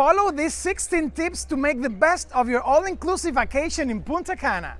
Follow these 16 tips to make the best of your all-inclusive vacation in Punta Cana.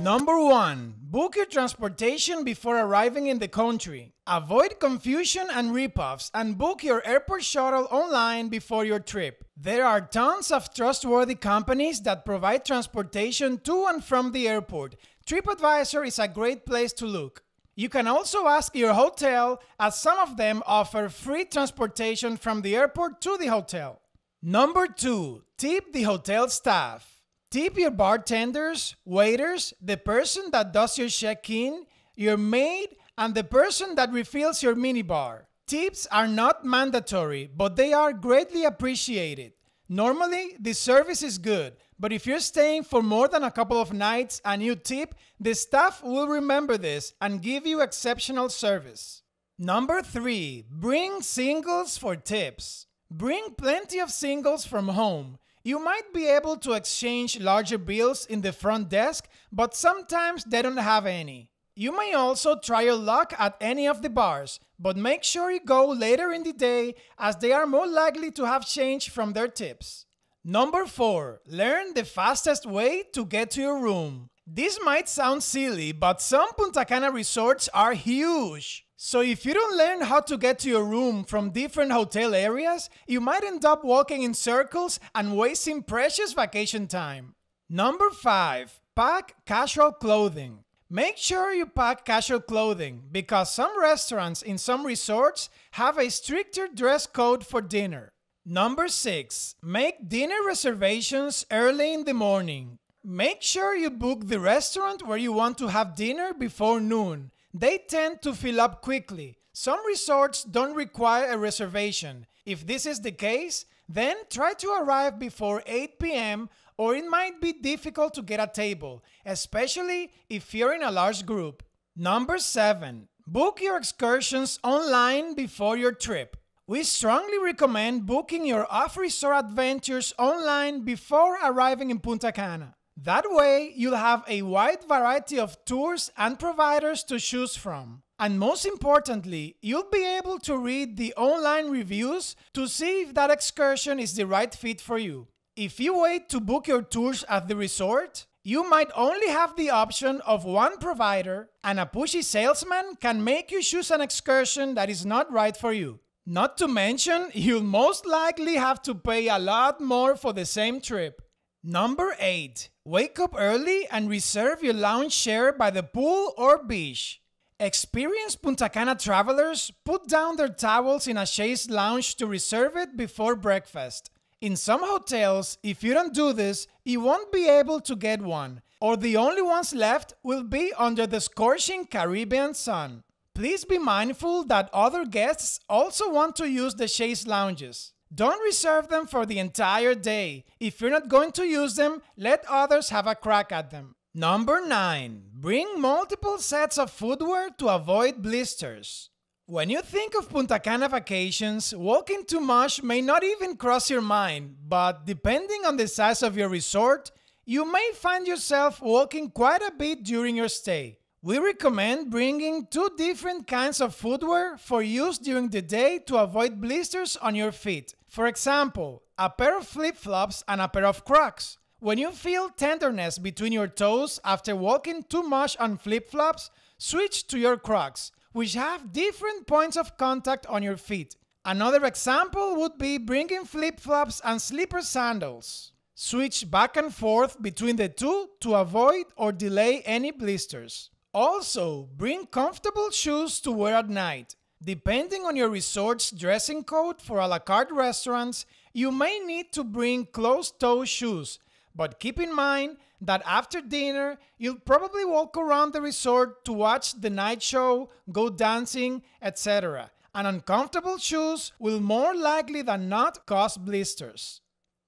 Number one, book your transportation before arriving in the country. Avoid confusion and ripoffs and book your airport shuttle online before your trip. There are tons of trustworthy companies that provide transportation to and from the airport. TripAdvisor is a great place to look. You can also ask your hotel, as some of them offer free transportation from the airport to the hotel. Number two, tip the hotel staff. Tip your bartenders, waiters, the person that does your check in, your maid, and the person that refills your minibar. Tips are not mandatory, but they are greatly appreciated. Normally, the service is good, but if you're staying for more than a couple of nights and you tip, the staff will remember this and give you exceptional service. Number 3. Bring singles for tips. Bring plenty of singles from home. You might be able to exchange larger bills in the front desk, but sometimes they don't have any. You may also try your luck at any of the bars, but make sure you go later in the day as they are more likely to have change from their tips. Number 4. Learn the fastest way to get to your room. This might sound silly, but some Punta Cana resorts are huge. So if you don't learn how to get to your room from different hotel areas, you might end up walking in circles and wasting precious vacation time. Number 5. Pack casual clothing. Make sure you pack casual clothing because some restaurants in some resorts have a stricter dress code for dinner. Number 6. Make dinner reservations early in the morning. Make sure you book the restaurant where you want to have dinner before noon they tend to fill up quickly. Some resorts don't require a reservation. If this is the case, then try to arrive before 8 p.m. or it might be difficult to get a table, especially if you're in a large group. Number 7. Book your excursions online before your trip. We strongly recommend booking your off resort adventures online before arriving in Punta Cana. That way, you'll have a wide variety of tours and providers to choose from. And most importantly, you'll be able to read the online reviews to see if that excursion is the right fit for you. If you wait to book your tours at the resort, you might only have the option of one provider, and a pushy salesman can make you choose an excursion that is not right for you. Not to mention, you'll most likely have to pay a lot more for the same trip. Number 8. Wake up early and reserve your lounge chair by the pool or beach. Experienced Punta Cana travelers put down their towels in a chaise lounge to reserve it before breakfast. In some hotels, if you don't do this, you won't be able to get one, or the only ones left will be under the scorching Caribbean sun. Please be mindful that other guests also want to use the chaise lounges. Don't reserve them for the entire day. If you're not going to use them, let others have a crack at them. Number 9. Bring multiple sets of footwear to avoid blisters. When you think of Punta Cana vacations, walking too much may not even cross your mind, but depending on the size of your resort, you may find yourself walking quite a bit during your stay. We recommend bringing two different kinds of footwear for use during the day to avoid blisters on your feet. For example, a pair of flip flops and a pair of Crocs. When you feel tenderness between your toes after walking too much on flip flops, switch to your Crocs, which have different points of contact on your feet. Another example would be bringing flip flops and slipper sandals. Switch back and forth between the two to avoid or delay any blisters. Also, bring comfortable shoes to wear at night. Depending on your resort's dressing code for a la carte restaurants, you may need to bring closed toe shoes, but keep in mind that after dinner, you'll probably walk around the resort to watch the night show, go dancing, etc. And uncomfortable shoes will more likely than not cause blisters.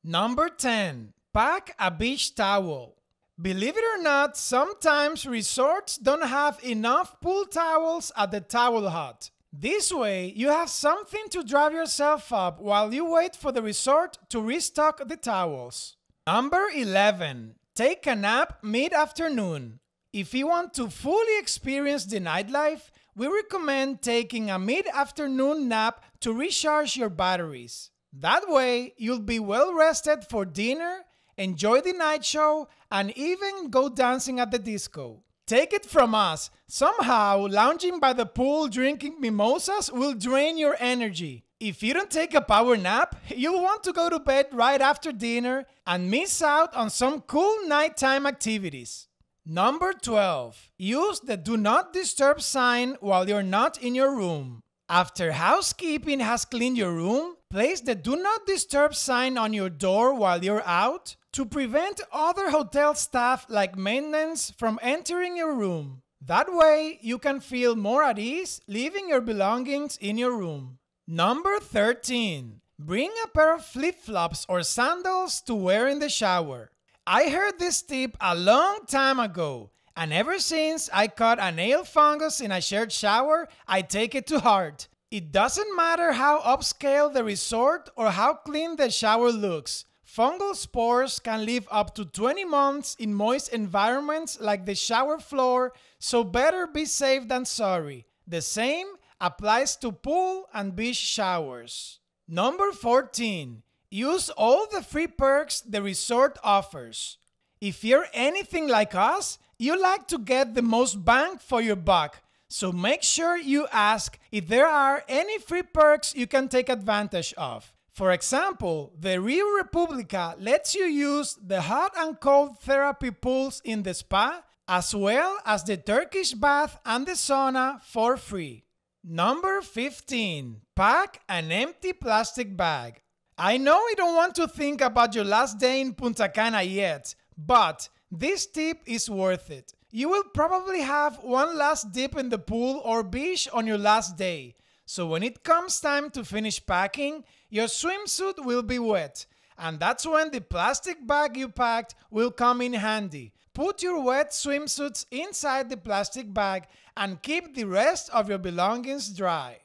Number 10. Pack a beach towel. Believe it or not, sometimes resorts don't have enough pool towels at the towel hut. This way, you have something to dry yourself up while you wait for the resort to restock the towels. Number 11. Take a nap mid afternoon. If you want to fully experience the nightlife, we recommend taking a mid afternoon nap to recharge your batteries. That way, you'll be well rested for dinner, enjoy the night show, and even go dancing at the disco. Take it from us, somehow lounging by the pool drinking mimosas will drain your energy. If you don't take a power nap, you'll want to go to bed right after dinner and miss out on some cool nighttime activities. Number 12. Use the do not disturb sign while you're not in your room. After housekeeping has cleaned your room, place the do not disturb sign on your door while you're out to prevent other hotel staff like maintenance from entering your room. That way, you can feel more at ease leaving your belongings in your room. Number 13. Bring a pair of flip flops or sandals to wear in the shower. I heard this tip a long time ago and ever since I caught a nail fungus in a shared shower, I take it to heart. It doesn't matter how upscale the resort or how clean the shower looks. Fungal spores can live up to 20 months in moist environments like the shower floor, so better be safe than sorry. The same applies to pool and beach showers. Number 14. Use all the free perks the resort offers. If you're anything like us, you like to get the most bang for your buck, so make sure you ask if there are any free perks you can take advantage of. For example, the Riu Republica lets you use the hot and cold therapy pools in the spa, as well as the Turkish bath and the sauna for free. Number 15. Pack an empty plastic bag. I know you don't want to think about your last day in Punta Cana yet, but this tip is worth it. You will probably have one last dip in the pool or beach on your last day. So when it comes time to finish packing, your swimsuit will be wet. And that's when the plastic bag you packed will come in handy. Put your wet swimsuits inside the plastic bag and keep the rest of your belongings dry.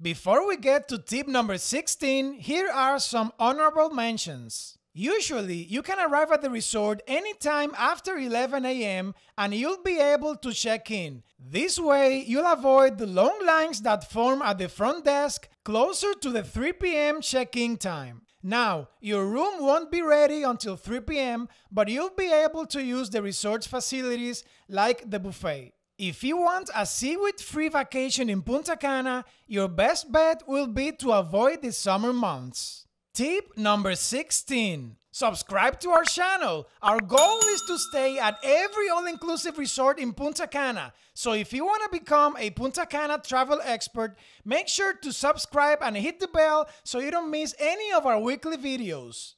Before we get to tip number 16, here are some honorable mentions. Usually, you can arrive at the resort anytime after 11 a.m. and you'll be able to check in. This way, you'll avoid the long lines that form at the front desk closer to the 3 p.m. check-in time. Now, your room won't be ready until 3 p.m., but you'll be able to use the resort's facilities like the buffet. If you want a seaweed-free vacation in Punta Cana, your best bet will be to avoid the summer months. Tip number 16. Subscribe to our channel. Our goal is to stay at every all-inclusive resort in Punta Cana. So if you want to become a Punta Cana travel expert, make sure to subscribe and hit the bell so you don't miss any of our weekly videos.